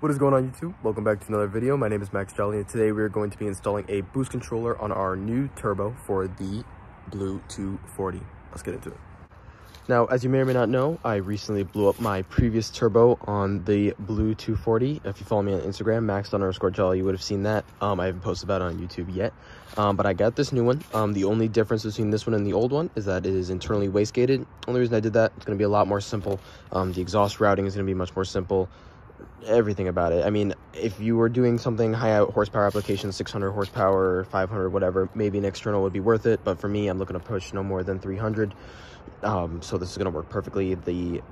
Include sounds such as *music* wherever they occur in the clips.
What is going on YouTube? Welcome back to another video. My name is Max Jolley and today we're going to be installing a boost controller on our new turbo for the Blue 240. Let's get into it. Now, as you may or may not know, I recently blew up my previous turbo on the Blue 240. If you follow me on Instagram, Max underscore Jolley, you would have seen that. Um, I haven't posted about it on YouTube yet, um, but I got this new one. Um, the only difference between this one and the old one is that it is internally wastegated. Only reason I did that, it's going to be a lot more simple. Um, the exhaust routing is going to be much more simple everything about it. I mean, if you were doing something high horsepower application, 600 horsepower, 500, whatever, maybe an external would be worth it. But for me, I'm looking to push no more than 300. Um, so this is going to work perfectly. The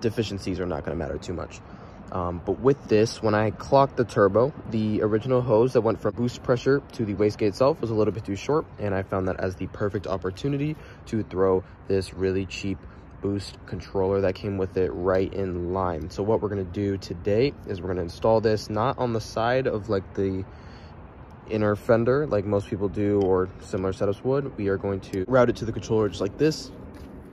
deficiencies are not going to matter too much. Um, but with this, when I clocked the turbo, the original hose that went from boost pressure to the wastegate itself was a little bit too short. And I found that as the perfect opportunity to throw this really cheap boost controller that came with it right in line. So what we're going to do today is we're going to install this not on the side of like the inner fender like most people do or similar setups would. We are going to route it to the controller just like this,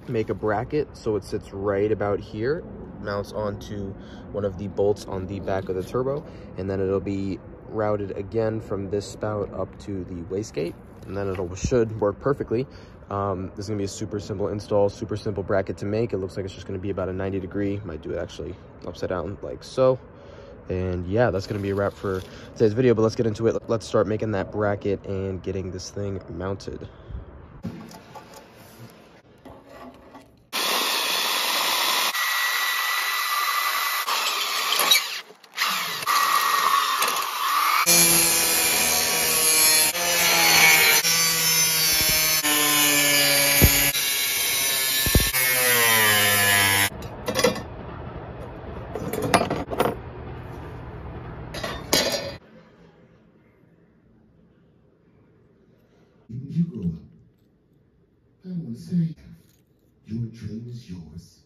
make a bracket so it sits right about here, mounts onto one of the bolts on the back of the turbo, and then it'll be routed again from this spout up to the wastegate, and then it'll should work perfectly. Um, this is gonna be a super simple install, super simple bracket to make. It looks like it's just gonna be about a 90 degree. Might do it actually upside down like so. And yeah, that's gonna be a wrap for today's video, but let's get into it. Let's start making that bracket and getting this thing mounted. Grow up, I to say, your dream is yours.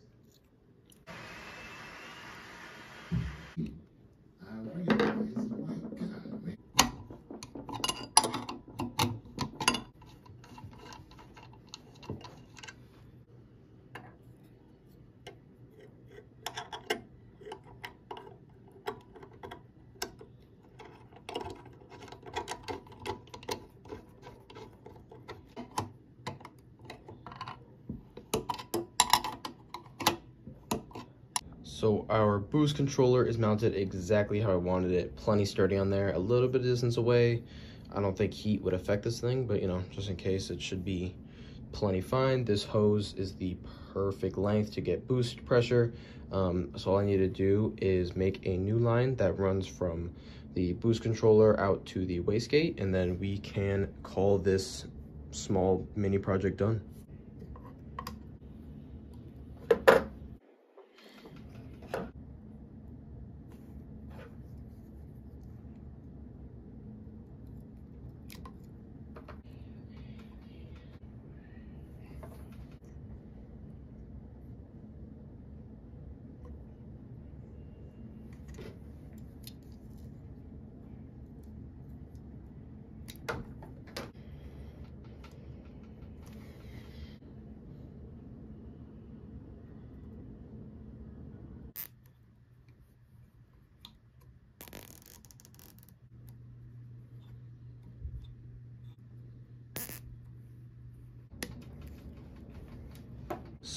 So our boost controller is mounted exactly how I wanted it. Plenty sturdy on there, a little bit of distance away. I don't think heat would affect this thing, but you know, just in case, it should be plenty fine. This hose is the perfect length to get boost pressure. Um, so all I need to do is make a new line that runs from the boost controller out to the wastegate, and then we can call this small mini project done.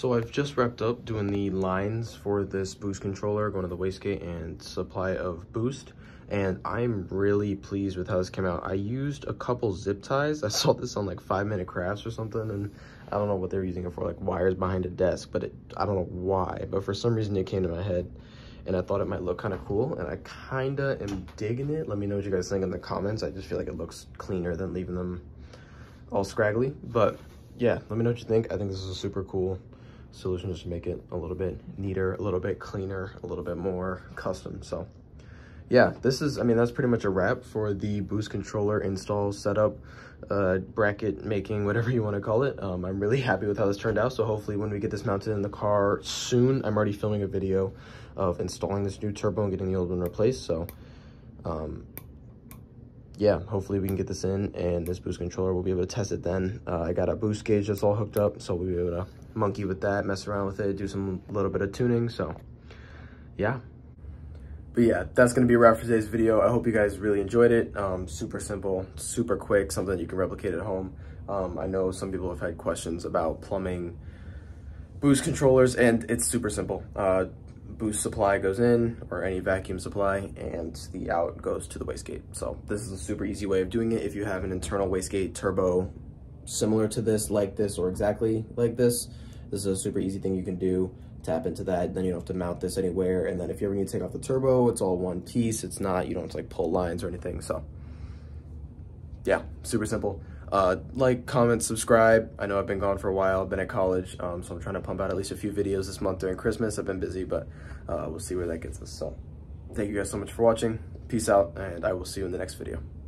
So I've just wrapped up doing the lines for this boost controller, going to the wastegate and supply of boost. And I'm really pleased with how this came out. I used a couple zip ties. *laughs* I saw this on like five minute crafts or something. And I don't know what they're using it for, like wires behind a desk, but it, I don't know why. But for some reason it came to my head and I thought it might look kind of cool. And I kind of am digging it. Let me know what you guys think in the comments. I just feel like it looks cleaner than leaving them all scraggly. But yeah, let me know what you think. I think this is a super cool solution just to make it a little bit neater, a little bit cleaner, a little bit more custom. So yeah, this is, I mean, that's pretty much a wrap for the boost controller install setup, uh, bracket making, whatever you want to call it. Um, I'm really happy with how this turned out. So hopefully when we get this mounted in the car soon, I'm already filming a video of installing this new turbo and getting the old one replaced. So um, yeah, hopefully we can get this in and this boost controller, we'll be able to test it then. Uh, I got a boost gauge that's all hooked up, so we'll be able to monkey with that, mess around with it, do some little bit of tuning, so yeah. but yeah, that's going to be a wrap for today's video. I hope you guys really enjoyed it. Um, super simple, super quick, something you can replicate at home. Um, I know some people have had questions about plumbing boost controllers and it's super simple. Uh, boost supply goes in or any vacuum supply and the out goes to the wastegate. So this is a super easy way of doing it. If you have an internal wastegate turbo similar to this, like this, or exactly like this, this is a super easy thing you can do. Tap into that, then you don't have to mount this anywhere. And then if you ever need to take off the turbo, it's all one piece. It's not, you don't have to like pull lines or anything. So yeah, super simple. Uh, like, comment, subscribe. I know I've been gone for a while. I've been at college, um, so I'm trying to pump out at least a few videos this month during Christmas. I've been busy, but uh, we'll see where that gets us. So thank you guys so much for watching. Peace out, and I will see you in the next video.